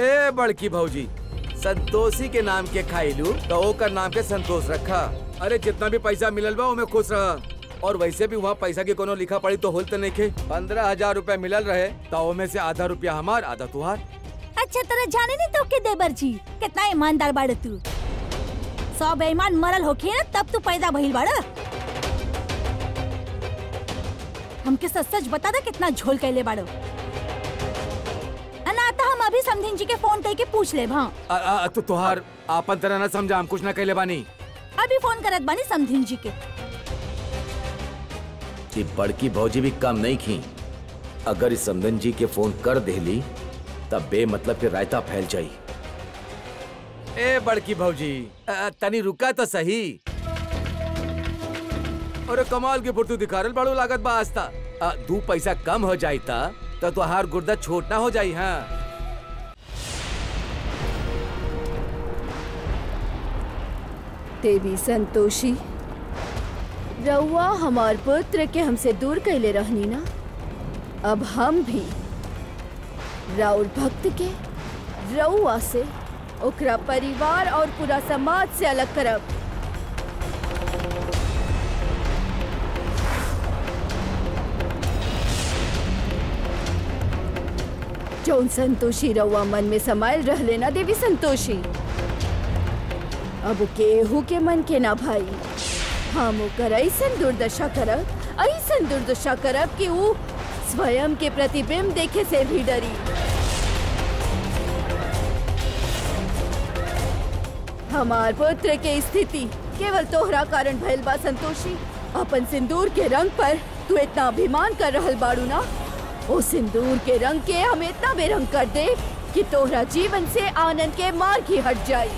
ए, बड़की भौजी, संतोषी के नाम के खाइलू तो नाम के संतोष रखा। अरे, जितना भी पैसा मिलल बा खुश रह। और वैसे भी वहाँ पैसा के कोनो लिखा पड़ी तो होल तो नहीं खे पंद्रह हज़ार रूपया मिलल रहे तो ओमे से आधा रुपया हमार, आधा तुहार। अच्छा तरह जाने नहीं तो के देवर जी कितना ईमानदार बाड़ तू। सौ बेईमान मरल होखे ना, तब तू पैदा भइल बाड़। हमके सच सच बता दे कितना झोल कैले बाड़ो। अभी समधिन जी के फ़ोन करके पूछ ले हाँ। आ, आ, तो तुहार आपन तरह न समझा हम कुछ न कहले बानी। अभी फ़ोन करत बानी समधिन जी के। कि बड़की भौजी भी कम नहीं खी। अगर इस समदन जी के फ़ोन कर देली तब बे मतलब के रायता फैल जाई। ए बड़की भौजी तनी रुका तो सही। अरे कमाल के फुर्तू दिखा रहे बड़ो लागत बा आस्ता दू पैसा कम हो जाई ता तो तुहार गुर्दा छोट ना हो जाई हाँ। देवी संतोषी। रउआ हमार पुत्र के हमसे दूर कैले रहनी ना? अब हम भी राउर भक्त के रउआ से ओकरा परिवार और पूरा समाज से अलग करब। जौन संतोषी रउआ मन में समायल रहले ना देवी संतोषी। अब केहू के मन के ना भाई। हम ओकर ऐसन दुर्दशा करब ऐसन दुर्दशा करब कि ऊ स्वयं के प्रतिबिंब देखे से भी डरी। हमार पुत्र के स्थिति केवल तोहरा कारण भइल बा, संतोषी। अपन सिंदूर के रंग पर तू इतना अभिमान कर रहल बाड़ू ना। ओ सिंदूर के रंग के हम इतना बेरंग कर दे कि तोहरा जीवन से आनंद के मार्ग ही हट जाई।